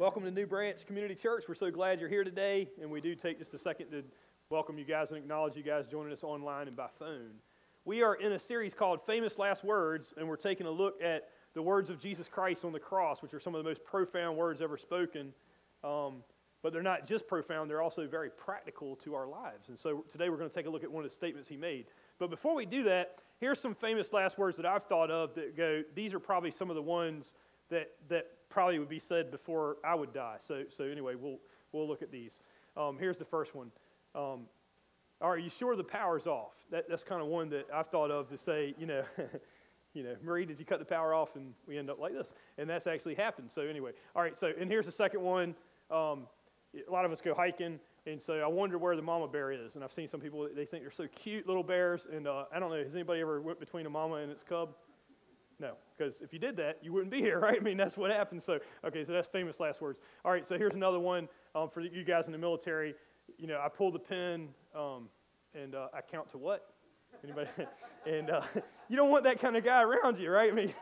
Welcome to New Branch Community Church. We're so glad you're here today, and we do take just a second to welcome you guys and acknowledge you guys joining us online and by phone. We are in a series called Famous Last Words, and we're taking a look at the words of Jesus Christ on the cross, which are some of the most profound words ever spoken. Um, but they're not just profound, they're also very practical to our lives. And so today we're going to take a look at one of the statements he made. But before we do that, here's some famous last words that I've thought of that go, these are probably some of the ones that, that probably would be said before I would die. So, so anyway, we'll, we'll look at these. Um, here's the first one. Um, are you sure the power's off? That, that's kind of one that I've thought of to say, you know, you know, Marie, did you cut the power off? And we end up like this. And that's actually happened. So anyway, all right. So, and here's the second one. Um, a lot of us go hiking, and so I wonder where the mama bear is. And I've seen some people, they think they're so cute little bears. And uh, I don't know, has anybody ever went between a mama and its cub? No, because if you did that, you wouldn't be here, right? I mean, that's what happens. So, okay, so that's famous last words. All right, so here's another one um, for you guys in the military. You know, I pull the pin um, and uh, I count to what? Anybody? and uh, you don't want that kind of guy around you, right? I mean,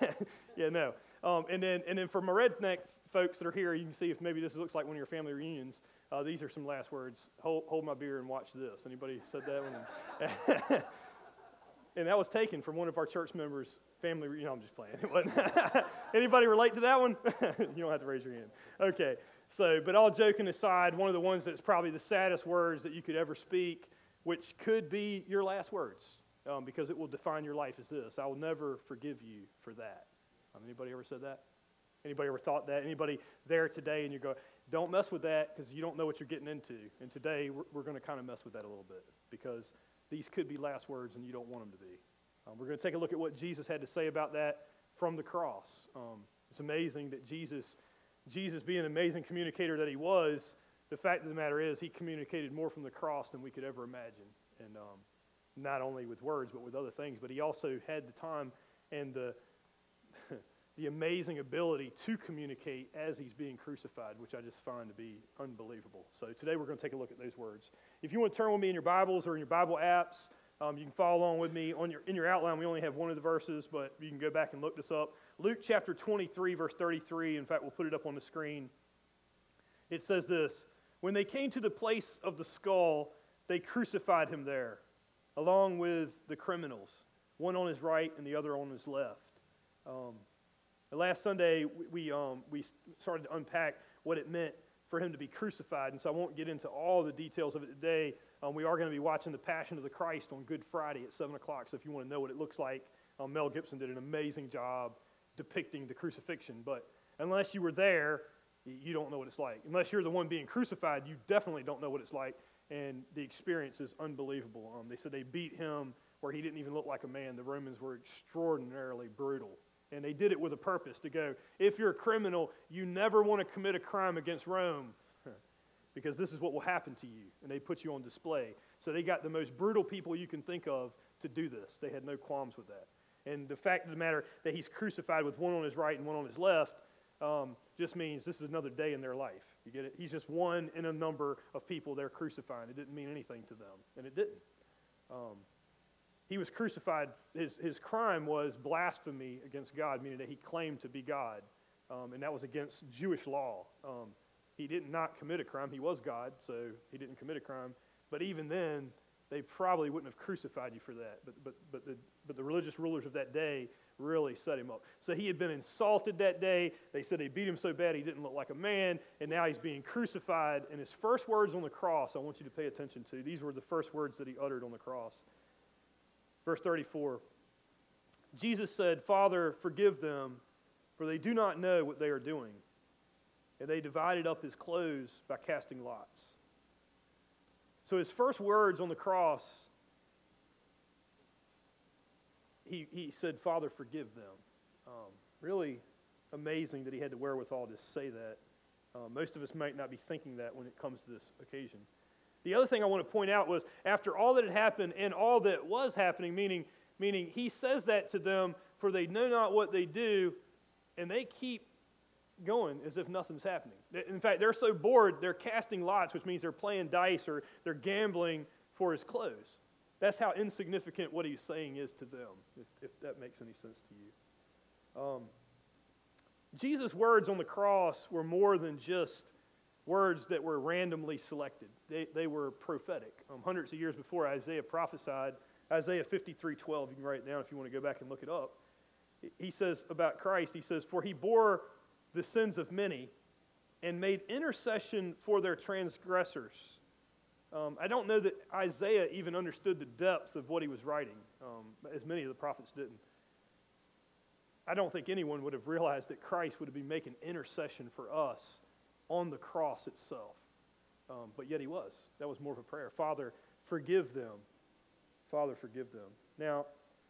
yeah, no. Um, and then, and then for my redneck folks that are here, you can see if maybe this looks like one of your family reunions. Uh, these are some last words. Hold, hold my beer and watch this. Anybody said that one? and that was taken from one of our church members' family. You know, I'm just playing. Anybody relate to that one? you don't have to raise your hand. Okay. So, but all joking aside, one of the ones that's probably the saddest words that you could ever speak, which could be your last words, um, because it will define your life, is this: I will never forgive you for that. Um, anybody ever said that? Anybody ever thought that? Anybody there today and you go, don't mess with that because you don't know what you're getting into. And today we're, we're going to kind of mess with that a little bit because these could be last words and you don't want them to be. Um, we're going to take a look at what Jesus had to say about that from the cross. Um, it's amazing that Jesus, Jesus being an amazing communicator that he was, the fact of the matter is he communicated more from the cross than we could ever imagine. And um, not only with words, but with other things. But he also had the time and the, the amazing ability to communicate as he's being crucified, which I just find to be unbelievable. So today we're going to take a look at those words. If you want to turn with me in your Bibles or in your Bible apps, um, you can follow along with me on your, in your outline. We only have one of the verses, but you can go back and look this up. Luke chapter 23, verse 33. In fact, we'll put it up on the screen. It says this When they came to the place of the skull, they crucified him there, along with the criminals, one on his right and the other on his left. Um, last Sunday, we, we, um, we started to unpack what it meant for him to be crucified, and so I won't get into all the details of it today. Um, we are going to be watching The Passion of the Christ on Good Friday at 7 o'clock, so if you want to know what it looks like, um, Mel Gibson did an amazing job depicting the crucifixion. But unless you were there, you don't know what it's like. Unless you're the one being crucified, you definitely don't know what it's like, and the experience is unbelievable. Um, they said they beat him where he didn't even look like a man. The Romans were extraordinarily brutal. And they did it with a purpose to go, if you're a criminal, you never want to commit a crime against Rome because this is what will happen to you. And they put you on display. So they got the most brutal people you can think of to do this. They had no qualms with that. And the fact of the matter that he's crucified with one on his right and one on his left um, just means this is another day in their life. You get it? He's just one in a number of people they're crucifying. It didn't mean anything to them, and it didn't. Um, he was crucified. His, his crime was blasphemy against God, meaning that he claimed to be God. Um, and that was against Jewish law. He did not commit a crime. He was God, so he didn't commit a crime. But even then, they probably wouldn't have crucified you for that. But, but, but, the, but the religious rulers of that day really set him up. So he had been insulted that day. They said they beat him so bad he didn't look like a man, and now he's being crucified. And his first words on the cross, I want you to pay attention to. These were the first words that he uttered on the cross. Verse 34 Jesus said, Father, forgive them, for they do not know what they are doing. And they divided up his clothes by casting lots. So his first words on the cross, he, he said, Father, forgive them. Um, really amazing that he had the wherewithal to say that. Uh, most of us might not be thinking that when it comes to this occasion. The other thing I want to point out was after all that had happened and all that was happening, meaning, meaning he says that to them, for they know not what they do, and they keep going as if nothing's happening. In fact, they're so bored, they're casting lots, which means they're playing dice or they're gambling for his clothes. That's how insignificant what he's saying is to them, if, if that makes any sense to you. Um, Jesus' words on the cross were more than just words that were randomly selected. They, they were prophetic. Um, hundreds of years before Isaiah prophesied, Isaiah 53 12, you can write it down if you want to go back and look it up. He says about Christ, he says, For he bore the sins of many and made intercession for their transgressors. Um, I don't know that Isaiah even understood the depth of what he was writing, um, as many of the prophets didn't. I don't think anyone would have realized that Christ would be making intercession for us on the cross itself. Um, but yet he was. That was more of a prayer. Father, forgive them. Father, forgive them. Now,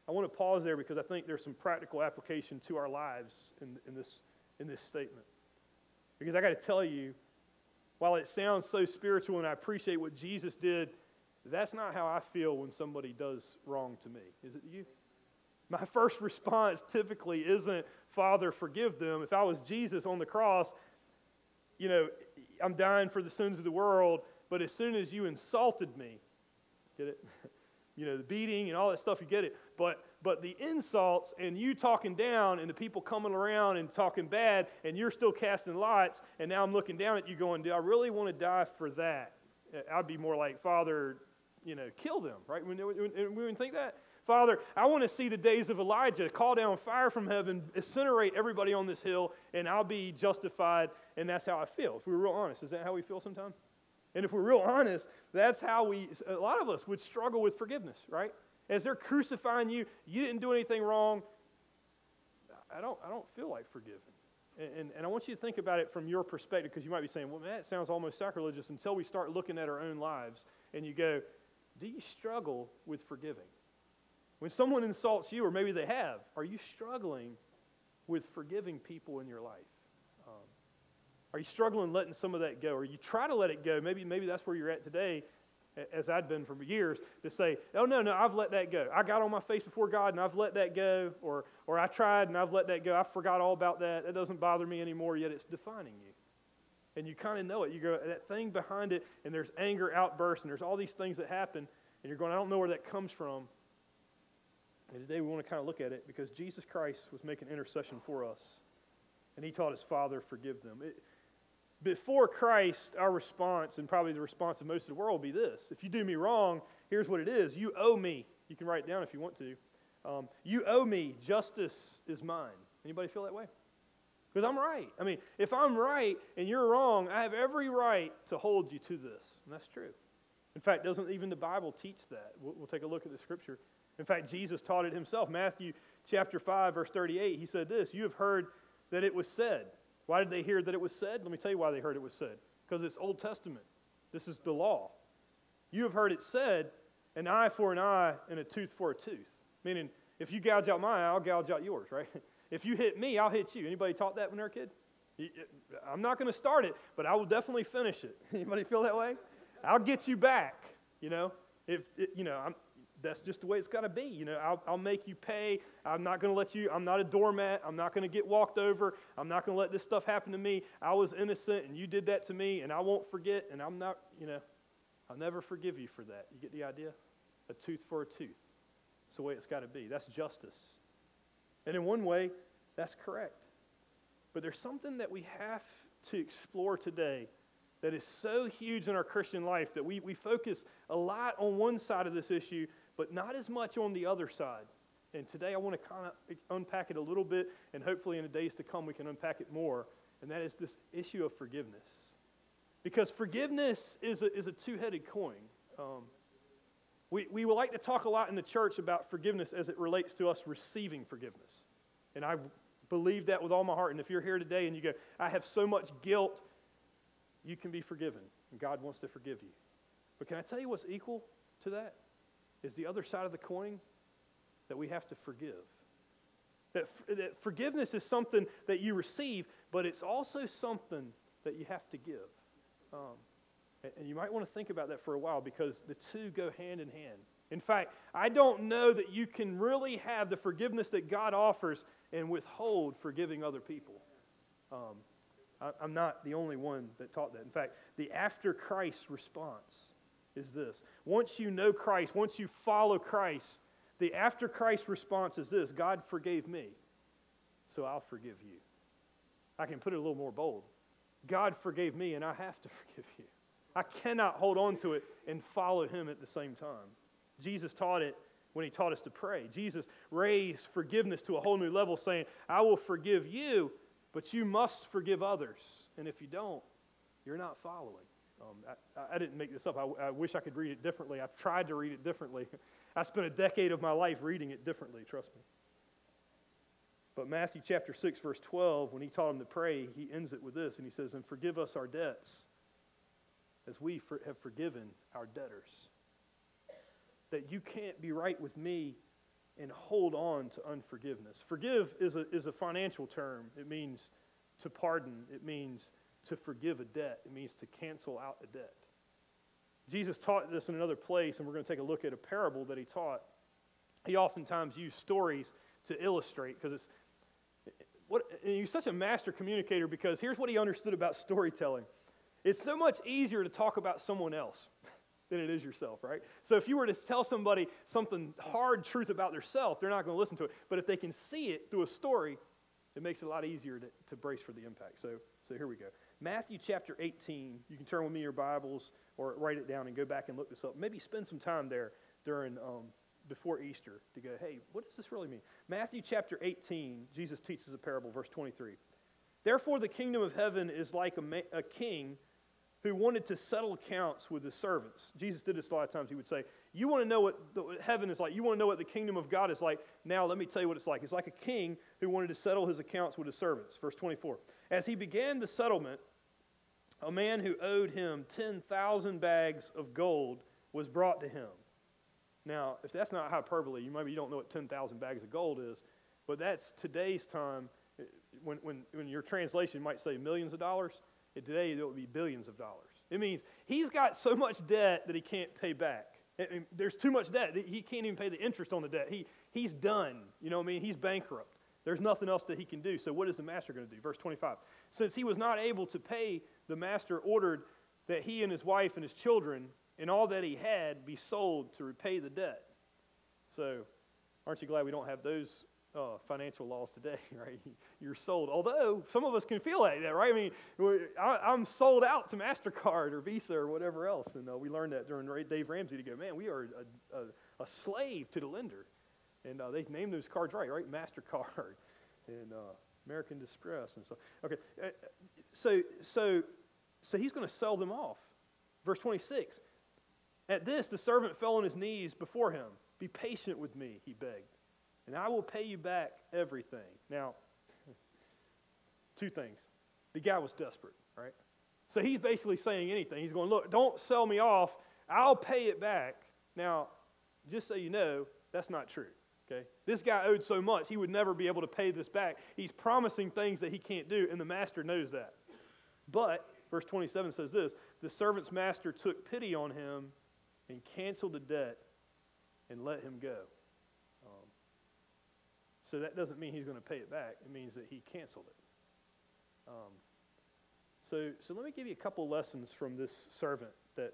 I want to pause there because I think there's some practical application to our lives in, in, this, in this statement. Because I got to tell you, while it sounds so spiritual and I appreciate what Jesus did, that's not how I feel when somebody does wrong to me. Is it you? My first response typically isn't, Father, forgive them. If I was Jesus on the cross, you know, I'm dying for the sins of the world, but as soon as you insulted me, get it? you know, the beating and all that stuff, you get it. But but the insults and you talking down and the people coming around and talking bad and you're still casting lots and now I'm looking down at you going, do I really want to die for that? Uh, I'd be more like, Father, you know, kill them, right? We think that, Father, I want to see the days of Elijah, call down fire from heaven, incinerate everybody on this hill, and I'll be justified, and that's how I feel. If we're real honest, is that how we feel sometimes? And if we're real honest, that's how we, a lot of us would struggle with forgiveness, right? As they're crucifying you, you didn't do anything wrong. I don't, I don't feel like forgiving. And, and, and I want you to think about it from your perspective because you might be saying, well, man, that sounds almost sacrilegious until we start looking at our own lives and you go, do you struggle with forgiving? When someone insults you, or maybe they have, are you struggling with forgiving people in your life? Um, are you struggling letting some of that go? Or you try to let it go? Maybe, maybe that's where you're at today, as I'd been for years, to say, oh, no, no, I've let that go. I got on my face before God and I've let that go. Or, or I tried and I've let that go. I forgot all about that. It doesn't bother me anymore, yet it's defining you. And you kind of know it. You go, that thing behind it, and there's anger outbursts, and there's all these things that happen, and you're going, I don't know where that comes from. And today we want to kind of look at it because Jesus Christ was making intercession for us. And he taught his Father, forgive them. It, before Christ, our response, and probably the response of most of the world, will be this. If you do me wrong, here's what it is. You owe me. You can write it down if you want to. Um, you owe me. Justice is mine. Anybody feel that way? Because I'm right. I mean, if I'm right and you're wrong, I have every right to hold you to this. And that's true. In fact, doesn't even the Bible teach that? We'll, we'll take a look at the scripture. In fact, Jesus taught it himself. Matthew chapter 5, verse 38, he said this You have heard that it was said. Why did they hear that it was said? Let me tell you why they heard it was said. Because it's Old Testament. This is the law. You have heard it said, an eye for an eye and a tooth for a tooth. Meaning, if you gouge out my eye, I'll gouge out yours, right? If you hit me, I'll hit you. Anybody taught that when they were a kid? I'm not going to start it, but I will definitely finish it. Anybody feel that way? I'll get you back. You know, if you know, I'm, that's just the way it's got to be. You know, I'll, I'll make you pay. I'm not going to let you, I'm not a doormat. I'm not going to get walked over. I'm not going to let this stuff happen to me. I was innocent and you did that to me and I won't forget and I'm not, you know, I'll never forgive you for that. You get the idea? A tooth for a tooth. It's the way it's got to be. That's justice. And in one way, that's correct. But there's something that we have to explore today that is so huge in our Christian life that we, we focus a lot on one side of this issue but not as much on the other side. And today I want to kind of unpack it a little bit, and hopefully in the days to come we can unpack it more. And that is this issue of forgiveness. Because forgiveness is a, is a two headed coin. Um, we, we like to talk a lot in the church about forgiveness as it relates to us receiving forgiveness. And I believe that with all my heart. And if you're here today and you go, I have so much guilt, you can be forgiven. And God wants to forgive you. But can I tell you what's equal to that? Is the other side of the coin that we have to forgive. That, that forgiveness is something that you receive, but it's also something that you have to give. Um, and, and you might want to think about that for a while because the two go hand in hand. In fact, I don't know that you can really have the forgiveness that God offers and withhold forgiving other people. Um, I, I'm not the only one that taught that. In fact, the after Christ response is this. Once you know Christ, once you follow Christ, the after Christ response is this God forgave me, so I'll forgive you. I can put it a little more bold. God forgave me, and I have to forgive you. I cannot hold on to it and follow him at the same time. Jesus taught it when he taught us to pray. Jesus raised forgiveness to a whole new level, saying, I will forgive you, but you must forgive others. And if you don't, you're not following. Um, I, I, didn't make this up. I, I, wish I could read it differently. I've tried to read it differently. I spent a decade of my life reading it differently, trust me. But Matthew chapter 6, verse 12, when he taught him to pray, he ends it with this, and he says, And forgive us our debts as we for, have forgiven our debtors. That you can't be right with me and hold on to unforgiveness. Forgive is a, is a financial term. It means to pardon, it means to forgive a debt, it means to cancel out a debt. Jesus taught this in another place, and we're going to take a look at a parable that he taught. He oftentimes used stories to illustrate because it's what, he's such a master communicator because here's what he understood about storytelling. It's so much easier to talk about someone else than it is yourself, right? So if you were to tell somebody something hard truth about themselves, they're not going to listen to it. But if they can see it through a story, it makes it a lot easier to, to brace for the impact. So, so here we go. Matthew chapter 18. You can turn with me your Bibles or write it down and go back and look this up. Maybe spend some time there during um, before Easter to go, hey, what does this really mean? Matthew chapter 18, Jesus teaches a parable, verse 23. Therefore, the kingdom of heaven is like a, ma- a king who wanted to settle accounts with his servants. Jesus did this a lot of times. He would say, You want to know what heaven is like? You want to know what the kingdom of God is like? Now, let me tell you what it's like. It's like a king who wanted to settle his accounts with his servants. Verse 24. As he began the settlement, a man who owed him 10,000 bags of gold was brought to him. Now, if that's not hyperbole, you maybe you don't know what 10,000 bags of gold is, but that's today's time. When, when, when your translation might say millions of dollars, today it would be billions of dollars. It means he's got so much debt that he can't pay back. there's too much debt. He can't even pay the interest on the debt. He, he's done. You know what I mean? He's bankrupt. There's nothing else that he can do. So, what is the master going to do? Verse 25. Since he was not able to pay, the master ordered that he and his wife and his children and all that he had be sold to repay the debt. So, aren't you glad we don't have those uh, financial laws today, right? You're sold. Although some of us can feel like that, right? I mean, I, am sold out to MasterCard or Visa or whatever else. And uh, we learned that during Dave Ramsey to go, man, we are a, a, a slave to the lender. And uh, they named those cards right, right? MasterCard and uh, American Express and so. Okay, uh, so, so, so he's going to sell them off. Verse 26. At this, the servant fell on his knees before him. Be patient with me, he begged and I will pay you back everything. Now, two things. The guy was desperate, right? So he's basically saying anything. He's going, Look, don't sell me off. I'll pay it back. Now, just so you know, that's not true. Okay? This guy owed so much, he would never be able to pay this back. He's promising things that he can't do, and the master knows that. But, verse 27 says this the servant's master took pity on him and canceled the debt and let him go. So that doesn't mean he's going to pay it back. It means that he canceled it. Um, so, so let me give you a couple lessons from this servant that,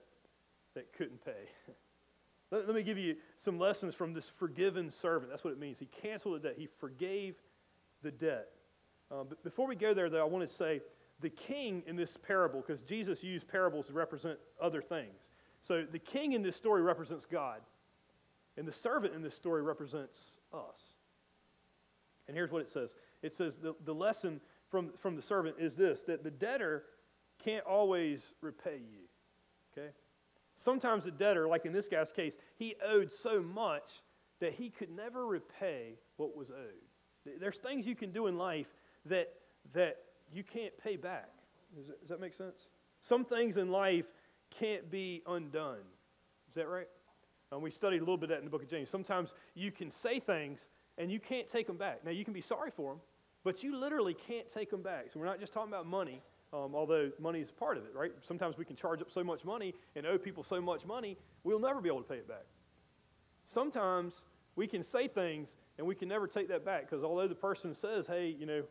that couldn't pay. let, let me give you some lessons from this forgiven servant. That's what it means. He canceled the debt, he forgave the debt. Um, but before we go there, though, I want to say the king in this parable, because Jesus used parables to represent other things. So the king in this story represents God, and the servant in this story represents us. And here's what it says it says the, the lesson from, from the servant is this that the debtor can't always repay you. Okay? Sometimes the debtor, like in this guy's case, he owed so much that he could never repay what was owed. There's things you can do in life that, that you can't pay back. Does that, does that make sense? Some things in life can't be undone. Is that right? And we studied a little bit of that in the book of James. Sometimes you can say things and you can't take them back. Now, you can be sorry for them, but you literally can't take them back. So, we're not just talking about money, um, although money is part of it, right? Sometimes we can charge up so much money and owe people so much money, we'll never be able to pay it back. Sometimes we can say things and we can never take that back because although the person says, hey, you know,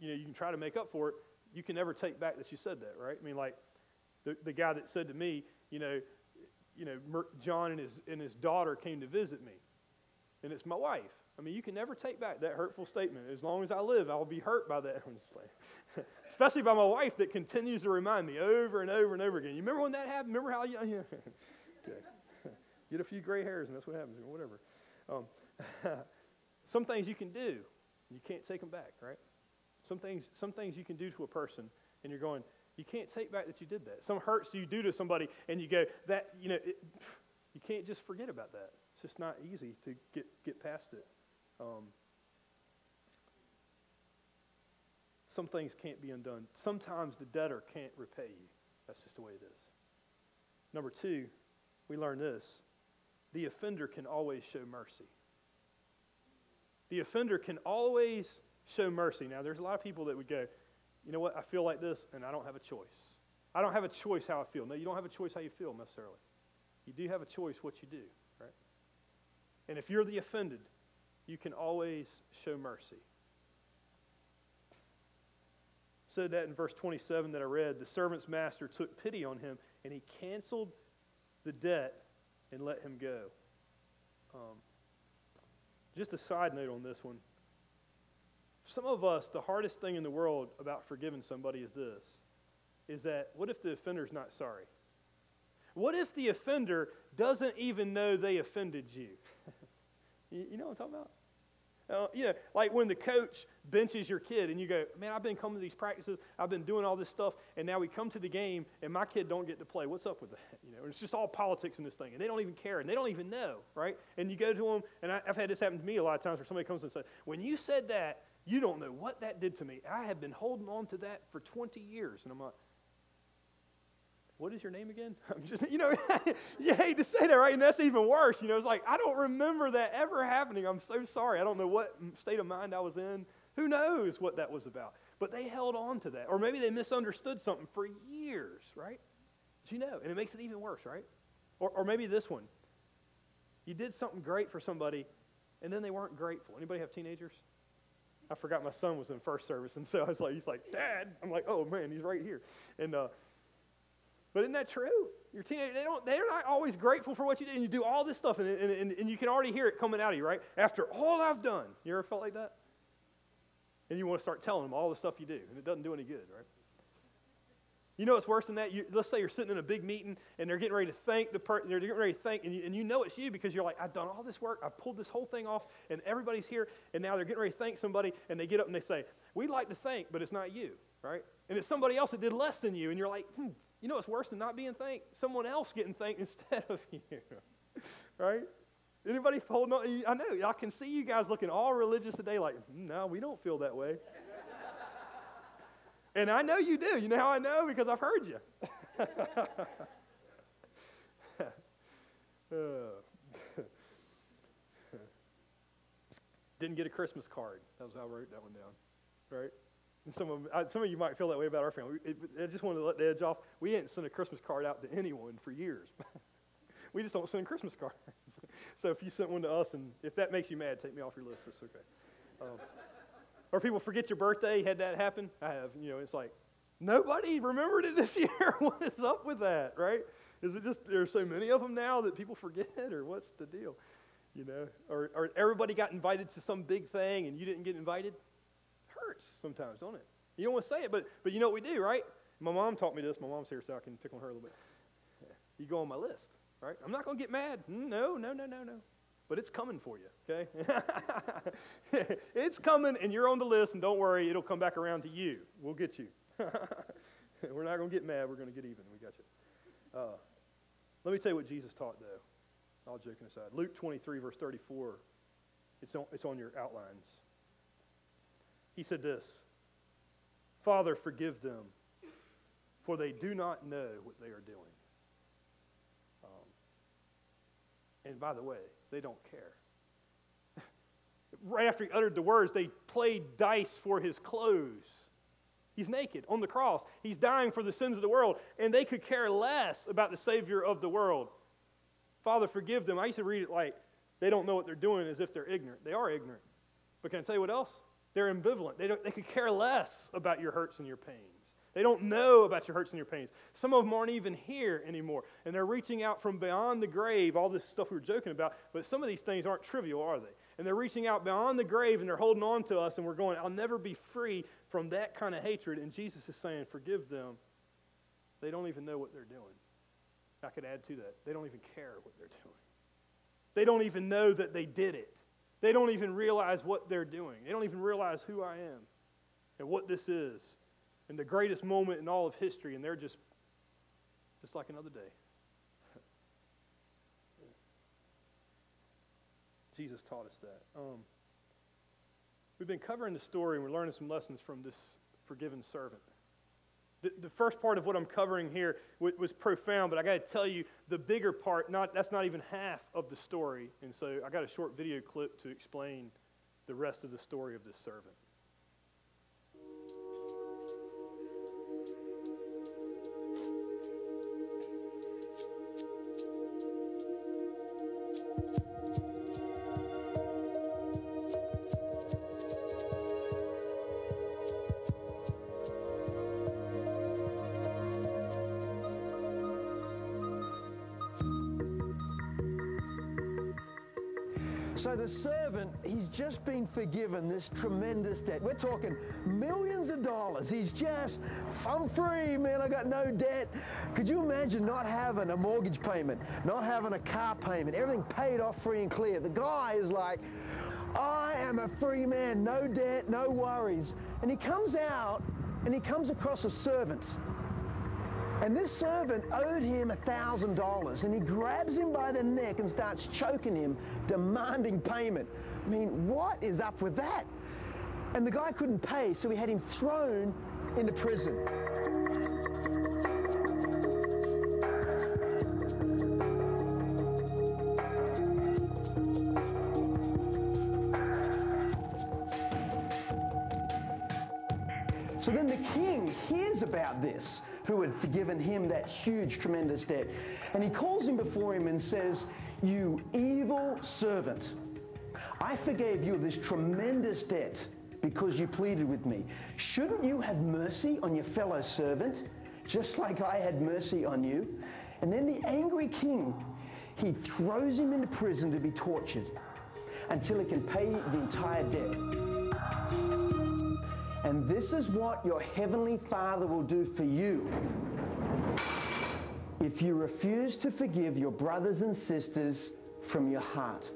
you know, you can try to make up for it, you can never take back that you said that, right? I mean, like the, the guy that said to me, you know, you know, John and his, and his daughter came to visit me, and it's my wife. I mean, you can never take back that hurtful statement. As long as I live, I'll be hurt by that. Especially by my wife that continues to remind me over and over and over again. You remember when that happened? Remember how you. Get a few gray hairs and that's what happens, whatever. Um, some things you can do, you can't take them back, right? Some things, some things you can do to a person, and you're going, you can't take back that you did that. Some hurts you do to somebody, and you go, that, you know, it, you can't just forget about that. It's just not easy to get, get past it. Um, some things can't be undone. Sometimes the debtor can't repay you. That's just the way it is. Number two, we learn this the offender can always show mercy. The offender can always show mercy. Now, there's a lot of people that would go, you know what, I feel like this, and I don't have a choice. I don't have a choice how I feel. No, you don't have a choice how you feel necessarily. You do have a choice what you do, right? And if you're the offended, you can always show mercy. Said that in verse 27 that I read. The servant's master took pity on him, and he canceled the debt and let him go. Um, just a side note on this one. Some of us, the hardest thing in the world about forgiving somebody is this is that what if the offender's not sorry? What if the offender doesn't even know they offended you? You, you know what I'm talking about? Uh, you know, like when the coach benches your kid and you go, man, I've been coming to these practices, I've been doing all this stuff, and now we come to the game and my kid don't get to play. What's up with that? You know, it's just all politics in this thing, and they don't even care, and they don't even know, right? And you go to them, and I, have had this happen to me a lot of times where somebody comes and says, when you said that, you don't know what that did to me. I have been holding on to that for 20 years, and I'm like, what is your name again? I'm just, you know, you hate to say that, right? And that's even worse. You know, it's like, I don't remember that ever happening. I'm so sorry. I don't know what state of mind I was in. Who knows what that was about? But they held on to that. Or maybe they misunderstood something for years, right? But you know, and it makes it even worse, right? Or, or maybe this one. You did something great for somebody, and then they weren't grateful. Anybody have teenagers? I forgot my son was in first service, and so I was like, he's like, Dad. I'm like, oh man, he's right here. And uh, but isn't that true? Your teenagers, they don't, they're not always grateful for what you did, and you do all this stuff, and, and, and, and you can already hear it coming out of you, right? After all I've done. You ever felt like that? And you want to start telling them all the stuff you do, and it doesn't do any good, right? You know what's worse than that? You, let's say you're sitting in a big meeting and they're getting ready to thank the person, they're getting ready to thank, and you, and you know it's you because you're like, I've done all this work, I've pulled this whole thing off, and everybody's here, and now they're getting ready to thank somebody, and they get up and they say, We'd like to thank, but it's not you, right? And it's somebody else that did less than you, and you're like, hmm, you know what's worse than not being thanked? Someone else getting thanked instead of you, right? Anybody holding on? I know, I can see you guys looking all religious today, like, hmm, no, we don't feel that way. and I know you do. You know how I know? Because I've heard you. Didn't get a Christmas card. That was how I wrote that one down, right? And some of, some of you might feel that way about our family. I just wanted to let the edge off. We ain't sent a Christmas card out to anyone for years. we just don't send Christmas cards. so if you sent one to us, and if that makes you mad, take me off your list. It's okay. Um, or people forget your birthday. Had that happen? I have. You know, it's like nobody remembered it this year. what is up with that, right? Is it just there's so many of them now that people forget, or what's the deal? You know, or, or everybody got invited to some big thing and you didn't get invited? Sometimes, don't it? You don't want to say it, but, but you know what we do, right? My mom taught me this. My mom's here, so I can pick on her a little bit. You go on my list, right? I'm not going to get mad. No, no, no, no, no. But it's coming for you, okay? it's coming, and you're on the list, and don't worry, it'll come back around to you. We'll get you. we're not going to get mad. We're going to get even. We got you. Uh, let me tell you what Jesus taught, though. All joking aside. Luke 23, verse 34. It's on, it's on your outlines. He said this Father, forgive them, for they do not know what they are doing. Um, and by the way, they don't care. right after he uttered the words, they played dice for his clothes. He's naked on the cross. He's dying for the sins of the world, and they could care less about the Savior of the world. Father, forgive them. I used to read it like they don't know what they're doing as if they're ignorant. They are ignorant. But can I tell you what else? They're ambivalent. They, don't, they could care less about your hurts and your pains. They don't know about your hurts and your pains. Some of them aren't even here anymore. And they're reaching out from beyond the grave, all this stuff we were joking about. But some of these things aren't trivial, are they? And they're reaching out beyond the grave and they're holding on to us and we're going, I'll never be free from that kind of hatred. And Jesus is saying, Forgive them. They don't even know what they're doing. I could add to that. They don't even care what they're doing. They don't even know that they did it. They don't even realize what they're doing. They don't even realize who I am and what this is and the greatest moment in all of history, and they're just just like another day. Jesus taught us that. Um, we've been covering the story and we're learning some lessons from this forgiven servant. The, the first part of what I'm covering here was, was profound, but I got to tell you, the bigger part, not, that's not even half of the story. And so I got a short video clip to explain the rest of the story of this servant. Forgiven this tremendous debt. We're talking millions of dollars. He's just, I'm free, man. I got no debt. Could you imagine not having a mortgage payment, not having a car payment, everything paid off free and clear? The guy is like, I am a free man, no debt, no worries. And he comes out and he comes across a servant and this servant owed him a $1,000 and he grabs him by the neck and starts choking him, demanding payment. I mean, what is up with that? And the guy couldn't pay, so he had him thrown into prison. So then the king hears about this who had forgiven him that huge, tremendous debt. And he calls him before him and says, You evil servant, I forgave you this tremendous debt because you pleaded with me. Shouldn't you have mercy on your fellow servant, just like I had mercy on you? And then the angry king, he throws him into prison to be tortured until he can pay the entire debt. And this is what your heavenly Father will do for you if you refuse to forgive your brothers and sisters from your heart.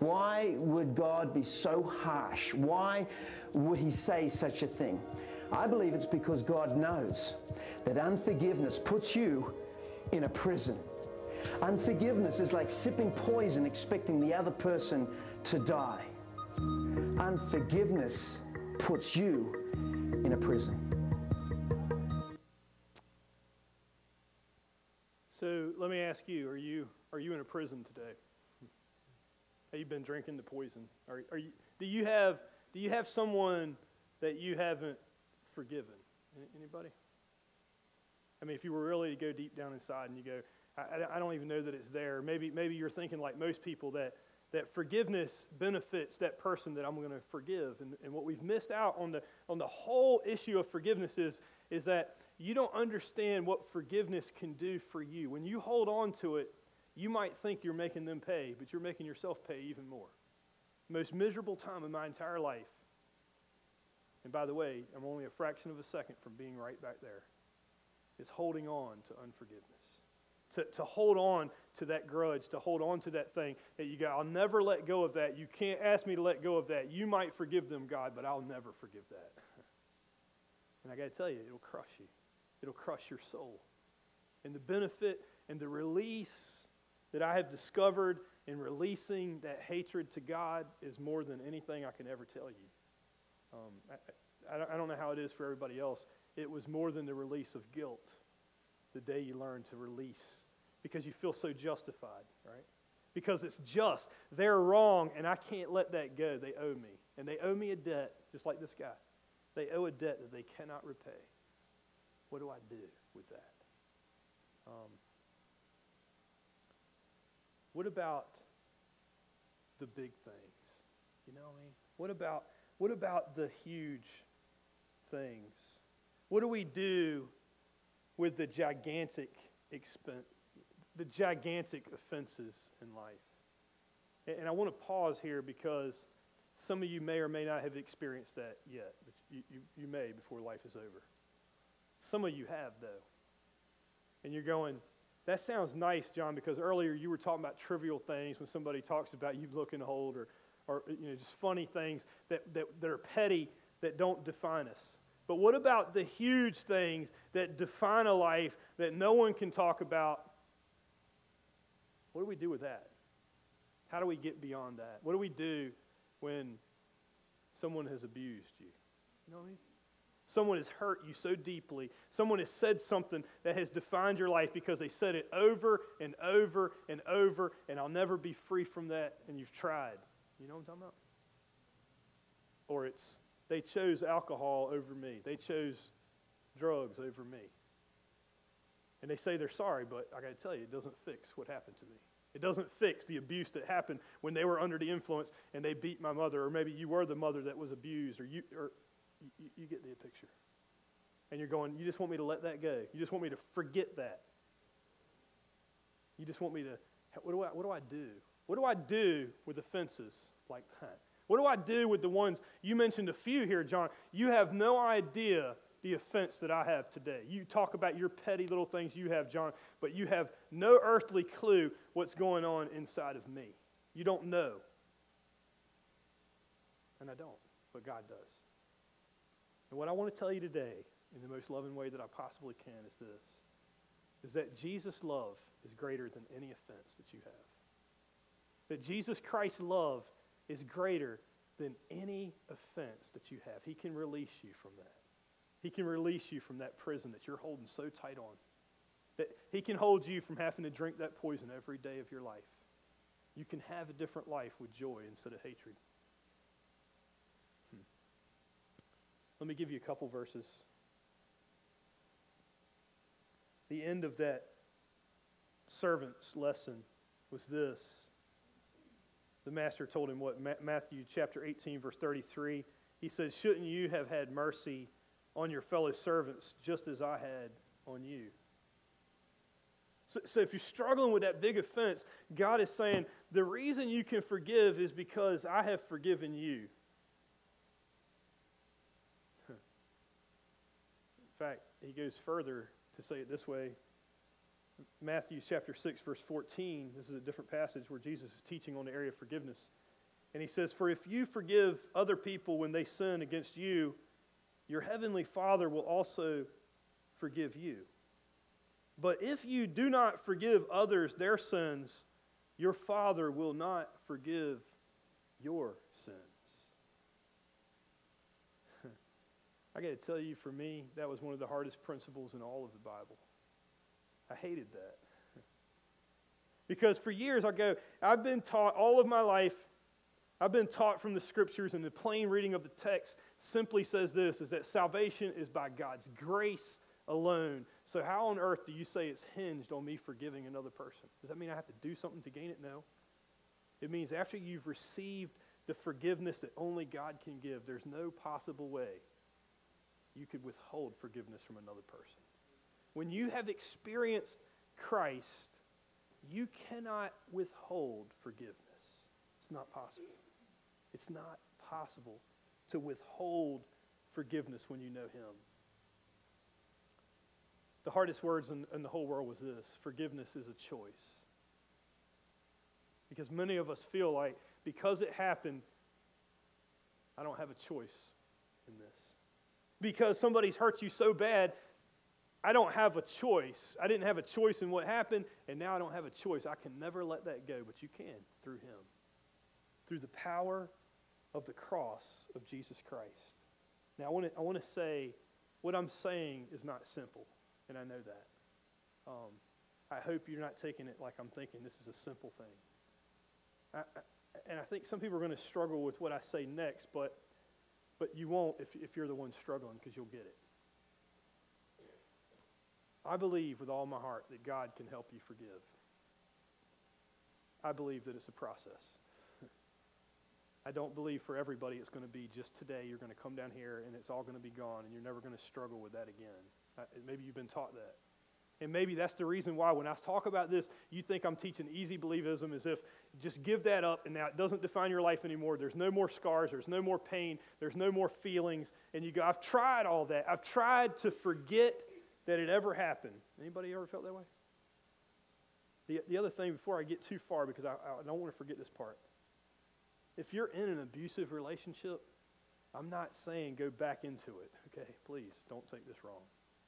Why would God be so harsh? Why would He say such a thing? I believe it's because God knows that unforgiveness puts you in a prison. Unforgiveness is like sipping poison expecting the other person to die. Unforgiveness puts you in a prison. So let me ask you: Are you are you in a prison today? Have you been drinking the poison? Are, are you, do you have do you have someone that you haven't forgiven? Anybody? I mean, if you were really to go deep down inside and you go, I, I don't even know that it's there. Maybe maybe you're thinking like most people that that forgiveness benefits that person that I'm going to forgive. And, and what we've missed out on the, on the whole issue of forgiveness is, is that you don't understand what forgiveness can do for you. When you hold on to it, you might think you're making them pay, but you're making yourself pay even more. Most miserable time of my entire life. And by the way, I'm only a fraction of a second from being right back there. Is holding on to unforgiveness. To, to hold on to that grudge, to hold on to that thing that you got. I'll never let go of that. You can't ask me to let go of that. You might forgive them, God, but I'll never forgive that. and I got to tell you, it'll crush you, it'll crush your soul. And the benefit and the release that I have discovered in releasing that hatred to God is more than anything I can ever tell you. Um, I, I, don't know how it is for everybody else. It was more than the release of guilt the day you learn to release because you feel so justified, right? Because it's just. They're wrong, and I can't let that go. They owe me. And they owe me a debt, just like this guy. They owe a debt that they cannot repay. What do I do with that? Um, what about the big things? You know what I mean? What about, what about the huge things? What do we do with the gigantic expense, the gigantic offenses in life. And I want to pause here because some of you may or may not have experienced that yet, but you, you, you may before life is over. Some of you have, though. And you're going, that sounds nice, John, because earlier you were talking about trivial things when somebody talks about you looking old or, or you know, just funny things that, that, that are petty that don't define us. But what about the huge things that define a life that no one can talk about? What do we do with that? How do we get beyond that? What do we do when someone has abused you? You know what I mean? Someone has hurt you so deeply. Someone has said something that has defined your life because they said it over and over and over, and I'll never be free from that, and you've tried. You know what I'm talking about? Or it's they chose alcohol over me, they chose drugs over me. And they say they're sorry, but I got to tell you, it doesn't fix what happened to me. It doesn't fix the abuse that happened when they were under the influence and they beat my mother, or maybe you were the mother that was abused, or you, or you, you get the picture. And you're going, you just want me to let that go. You just want me to forget that. You just want me to, what do I, what do, I do? What do I do with offenses like that? What do I do with the ones, you mentioned a few here, John. You have no idea the offense that I have today. You talk about your petty little things you have, John, but you have no earthly clue what's going on inside of me. You don't know. And I don't, but God does. And what I want to tell you today, in the most loving way that I possibly can, is this is that Jesus' love is greater than any offense that you have. That Jesus Christ's love is greater than any offense that you have. He can release you from that. He can release you from that prison that you're holding so tight on. That he can hold you from having to drink that poison every day of your life. You can have a different life with joy instead of hatred. Let me give you a couple verses. The end of that servant's lesson was this. The master told him what? Matthew chapter 18, verse 33. He said, Shouldn't you have had mercy on your fellow servants just as I had on you? So, so, if you're struggling with that big offense, God is saying, The reason you can forgive is because I have forgiven you. Fact, he goes further to say it this way. Matthew chapter 6, verse 14, this is a different passage where Jesus is teaching on the area of forgiveness. And he says, For if you forgive other people when they sin against you, your heavenly Father will also forgive you. But if you do not forgive others their sins, your Father will not forgive your sins. I got to tell you, for me, that was one of the hardest principles in all of the Bible. I hated that. because for years I go, I've been taught all of my life, I've been taught from the scriptures, and the plain reading of the text simply says this is that salvation is by God's grace alone. So, how on earth do you say it's hinged on me forgiving another person? Does that mean I have to do something to gain it? No. It means after you've received the forgiveness that only God can give, there's no possible way you could withhold forgiveness from another person. When you have experienced Christ, you cannot withhold forgiveness. It's not possible. It's not possible to withhold forgiveness when you know Him. The hardest words in, in, the whole world was this forgiveness is a choice. Because many of us feel like because it happened, I don't have a choice in this because somebody's hurt you so bad, I don't have a choice. I didn't have a choice in what happened, and now I don't have a choice. I can never let that go, but you can through Him, through the power of the cross of Jesus Christ. Now, I want to, I want to say what I'm saying is not simple, and I know that. Um, I hope you're not taking it like I'm thinking this is a simple thing. I, I, and I think some people are going to struggle with what I say next, but but you won't if, if you're the one struggling because you'll get it. I believe with all my heart that God can help you forgive. I believe that it's a process. I don't believe for everybody it's going to be just today you're going to come down here and it's all going to be gone and you're never going to struggle with that again. maybe you've been taught that. And maybe that's the reason why when I talk about this, you think I'm teaching easy believism as if just give that up and now it doesn't define your life anymore. There's no more scars, there's no more pain, there's no more feelings. And you go, I've tried all that. I've tried to forget that it ever happened. Anybody ever felt that way? The, the other thing before I get too far, because I, I don't want to forget this part. If you're in an abusive relationship, I'm not saying go back into it, okay? Please don't take this wrong.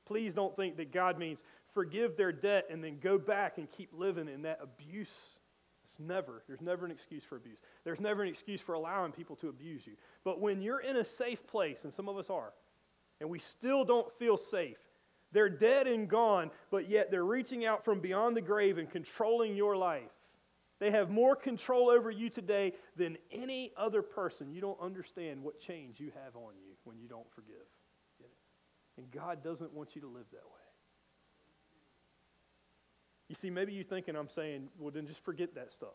Please don't think that God means forgive their debt and then go back and keep living in that abuse. It's never, there's never an excuse for abuse. There's never an excuse for allowing people to abuse you. But when you're in a safe place, and some of us are, and we still don't feel safe, they're dead and gone, but yet they're reaching out from beyond the grave and controlling your life. They have more control over you today than any other person. You don't understand what change you have on you when you don't forgive. And God doesn't want you to live that way. You see, maybe you're thinking I'm saying, well, then just forget that stuff.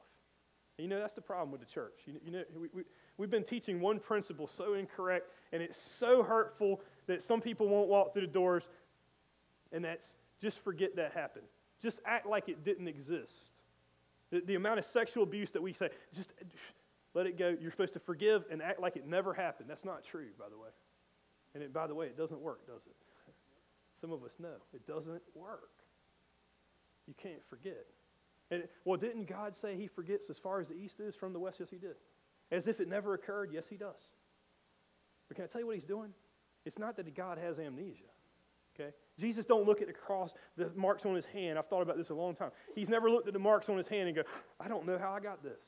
And you know, that's the problem with the church. You, you know, we, we, we've been teaching one principle so incorrect, and it's so hurtful that some people won't walk through the doors, and that's just forget that happened. Just act like it didn't exist. The, the amount of sexual abuse that we say, just let it go. You're supposed to forgive and act like it never happened. That's not true, by the way. And it, by the way, it doesn't work, does it? Some of us know it doesn't work. You can't forget. And well, didn't God say He forgets as far as the east is from the west? Yes, He did. As if it never occurred? Yes, He does. But can I tell you what He's doing? It's not that God has amnesia. Okay? Jesus don't look at the cross, the marks on his hand. I've thought about this a long time. He's never looked at the marks on his hand and go, I don't know how I got this.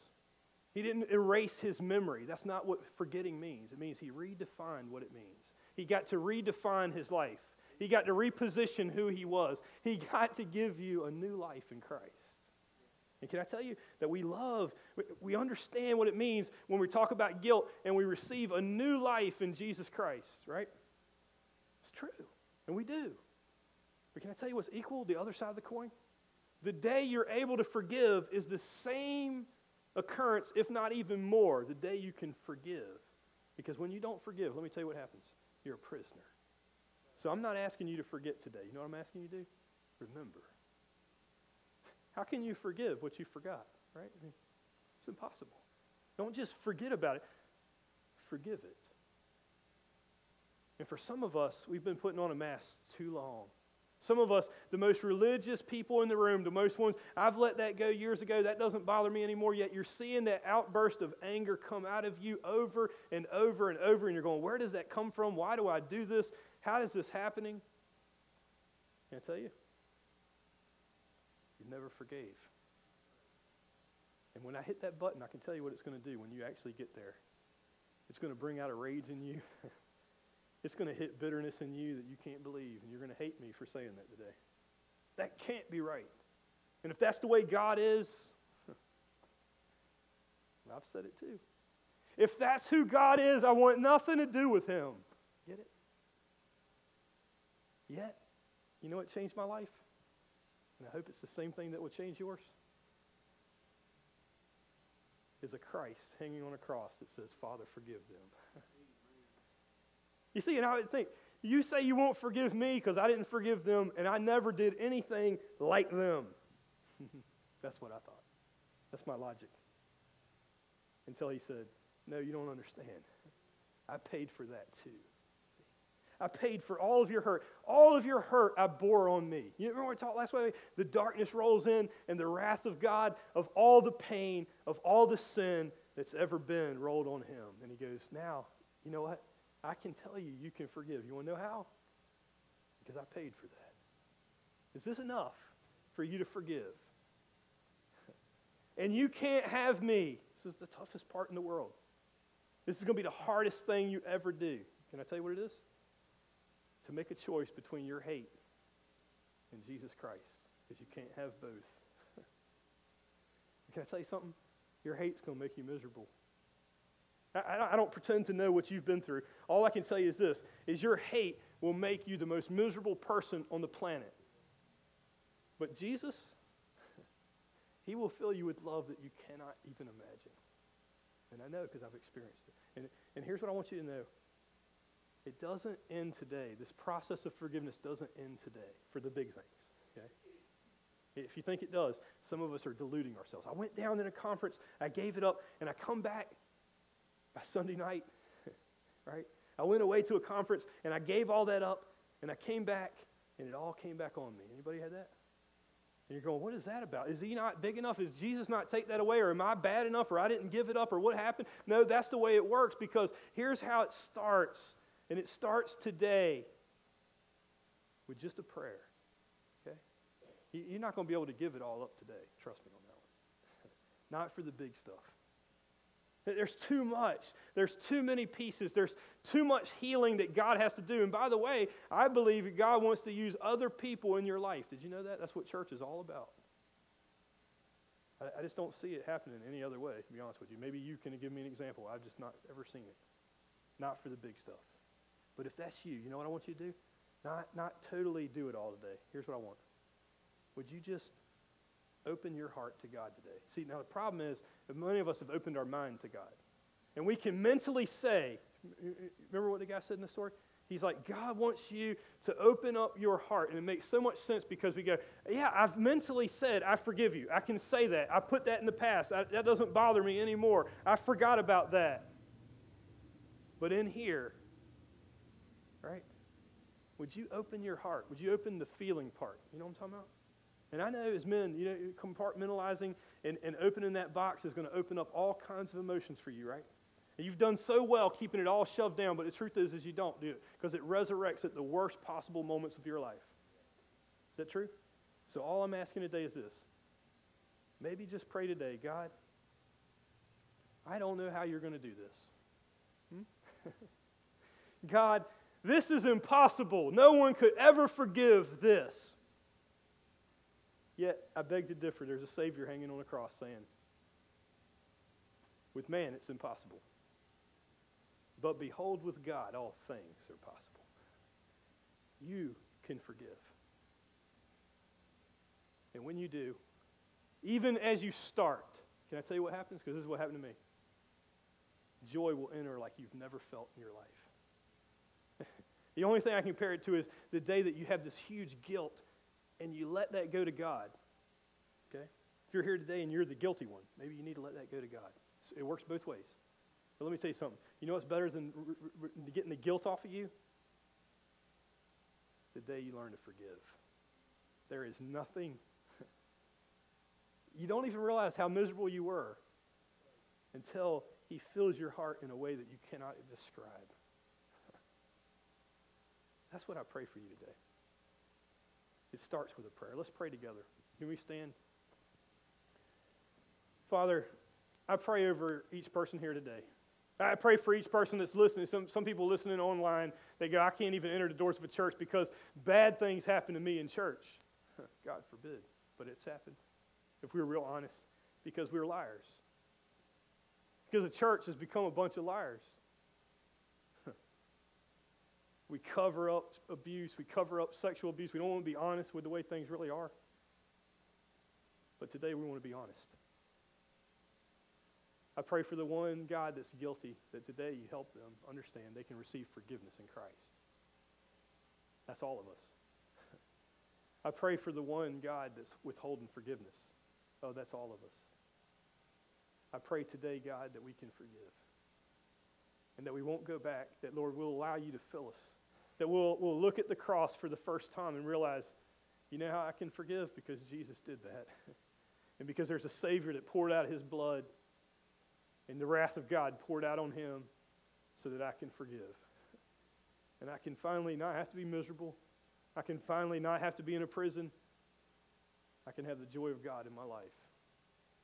He didn't erase his memory. That's not what forgetting means. It means he redefined what it means. He got to redefine his life. He got to reposition who he was. He got to give you a new life in Christ. And can I tell you that we love, we understand what it means when we talk about guilt and we receive a new life in Jesus Christ, right? It's true. And we do. But can I tell you what's equal, the other side of the coin? The day you're able to forgive is the same occurrence, if not even more, the day you can forgive. Because when you don't forgive, let me tell you what happens. You're a prisoner. So I'm not asking you to forget today. You know what I'm asking you to do? Remember. How can you forgive what you forgot, right? I mean, it's impossible. Don't just forget about it, forgive it. And for some of us, we've been putting on a mask too long. Some of us, the most religious people in the room, the most ones, I've let that go years ago. That doesn't bother me anymore. Yet you're seeing that outburst of anger come out of you over and over and over. And you're going, where does that come from? Why do I do this? How is this happening? Can I tell you? You never forgave. And when I hit that button, I can tell you what it's going to do when you actually get there. It's going to bring out a rage in you. it's going to hit bitterness in you that you can't believe, and you're going to hate me for saying that today. That can't be right. And if that's the way God is, I've said it too. If that's who God is, I want nothing to do with him. Get it? Yet, you know what changed my life? And I hope it's the same thing that will change yours. Is a Christ hanging on a cross that says, Father, forgive them. you see, and I would think, you say you won't forgive me because I didn't forgive them and I never did anything like them. That's what I thought. That's my logic. Until he said, No, you don't understand. I paid for that too. I paid for all of your hurt. All of your hurt I bore on me. You remember we talked last week? The darkness rolls in and the wrath of God of all the pain, of all the sin that's ever been rolled on him. And he goes, Now, you know what? I can tell you, you can forgive. You want to know how? Because I paid for that. Is this enough for you to forgive? and you can't have me. This is the toughest part in the world. This is going to be the hardest thing you ever do. Can I tell you what it is? To make a choice between your hate and Jesus Christ because you can't have both. Can I tell you something? Your hate's going to make you miserable. I, I, don't pretend to know what you've been through. All I can tell you is this, is your hate will make you the most miserable person on the planet. But Jesus, he will fill you with love that you cannot even imagine. And I know because I've experienced it. And, and here's what I want you to know. It doesn't end today. This process of forgiveness doesn't end today for the big things. Okay? If you think it does, some of us are deluding ourselves. I went down in a conference, I gave it up, and I come back by Sunday night, right? I went away to a conference and I gave all that up, and I came back, and it all came back on me. Anybody had that? And you're going, what is that about? Is he not big enough? Is Jesus not take that away? Or am I bad enough? Or I didn't give it up? Or what happened? No, that's the way it works because here's how it starts. And it starts today with just a prayer. Okay? You're not going to be able to give it all up today. Trust me on that one. not for the big stuff. There's too much. There's too many pieces. There's too much healing that God has to do. And by the way, I believe God wants to use other people in your life. Did you know that? That's what church is all about. I, I just don't see it happening any other way, to be honest with you. Maybe you can give me an example. I've just not ever seen it. Not for the big stuff. But if that's you, you know what I want you to do? Not, not totally do it all today. Here's what I want. Would you just open your heart to God today? See, now the problem is that many of us have opened our mind to God. And we can mentally say, remember what the guy said in the story? He's like, God wants you to open up your heart. And it makes so much sense because we go, yeah, I've mentally said, I forgive you. I can say that. I put that in the past. I, that doesn't bother me anymore. I forgot about that. But in here, right? Would you open your heart? Would you open the feeling part? You know what I'm talking about? And I know as men, you know, compartmentalizing and, and opening that box is going to open up all kinds of emotions for you, right? And you've done so well keeping it all shoved down, but the truth is, is you don't do it because it resurrects at the worst possible moments of your life. Is that true? So all I'm asking today is this. Maybe just pray today, God, I don't know how you're going to do this. Hmm? God, this is impossible. No one could ever forgive this. Yet, I beg to differ. There's a Savior hanging on a cross saying, with man it's impossible. But behold, with God all things are possible. You can forgive. And when you do, even as you start, can I tell you what happens? Because this is what happened to me. Joy will enter like you've never felt in your life. The only thing I can compare it to is the day that you have this huge guilt and you let that go to God, okay? If you're here today and you're the guilty one, maybe you need to let that go to God. It works both ways. But let me tell you something. You know what's better than getting the guilt off of you? The day you learn to forgive. There is nothing. you don't even realize how miserable you were until He fills your heart in a way that you cannot describe. That's what I pray for you today. It starts with a prayer. Let's pray together. Can we stand? Father, I pray over each person here today. I pray for each person that's listening. Some, some people listening online, they go, I can't even enter the doors of a church because bad things happen to me in church. God forbid, but it's happened. If we were real honest, because we are liars. Because the church has become a bunch of liars. We cover up abuse. We cover up sexual abuse. We don't want to be honest with the way things really are. But today we want to be honest. I pray for the one God that's guilty that today you help them understand they can receive forgiveness in Christ. That's all of us. I pray for the one God that's withholding forgiveness. Oh, that's all of us. I pray today, God, that we can forgive and that we won't go back, that, Lord, will allow you to fill us that we'll, we'll look at the cross for the first time and realize, you know how I can forgive? Because Jesus did that. and because there's a Savior that poured out his blood and the wrath of God poured out on him so that I can forgive. And I can finally not have to be miserable. I can finally not have to be in a prison. I can have the joy of God in my life.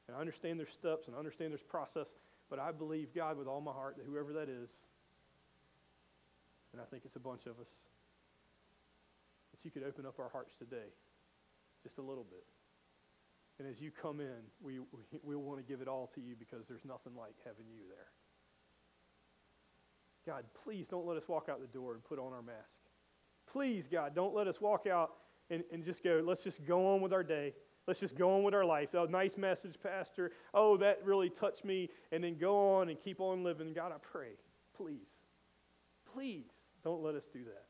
And I understand there's steps and I understand there's process, but I believe God with all my heart that whoever that is, and I think it's a bunch of us, that you could open up our hearts today just a little bit. And as you come in, we, we, we want to give it all to you because there's nothing like having you there. God, please don't let us walk out the door and put on our mask. Please, God, don't let us walk out and, and just go, let's just go on with our day. Let's just go on with our life. Oh, nice message, Pastor. Oh, that really touched me. And then go on and keep on living. God, I pray, please, please don't let us do that.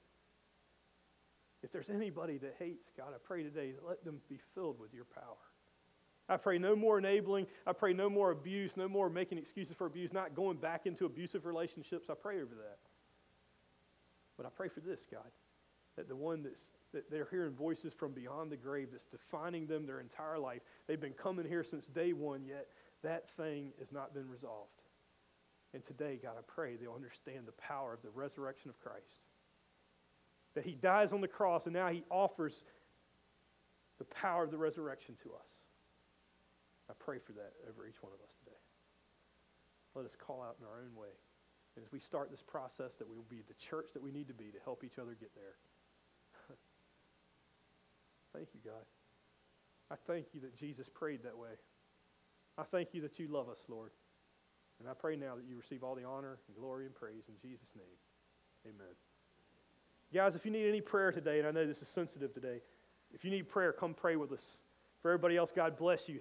If there's anybody that hates God, I pray today, let them be filled with your power. I pray no more enabling. I pray no more abuse, no more making excuses for abuse, not going back into abusive relationships. I pray over that. But I pray for this, God, that the one that's that they're hearing voices from beyond the grave that's defining them their entire life. They've been coming here since day one, yet that thing has not been resolved. And today, God, I pray they'll understand the power of the resurrection of Christ. That he dies on the cross and now he offers the power of the resurrection to us. I pray for that over each one of us today. Let us call out in our own way. And as we start this process, that we will be the church that we need to be to help each other get there. thank you, God. I thank you that Jesus prayed that way. I thank you that you love us, Lord. And I pray now that you receive all the honor and glory and praise in Jesus' name. Amen. Guys, if you need any prayer today, and I know this is sensitive today, if you need prayer, come pray with us. For everybody else, God bless you.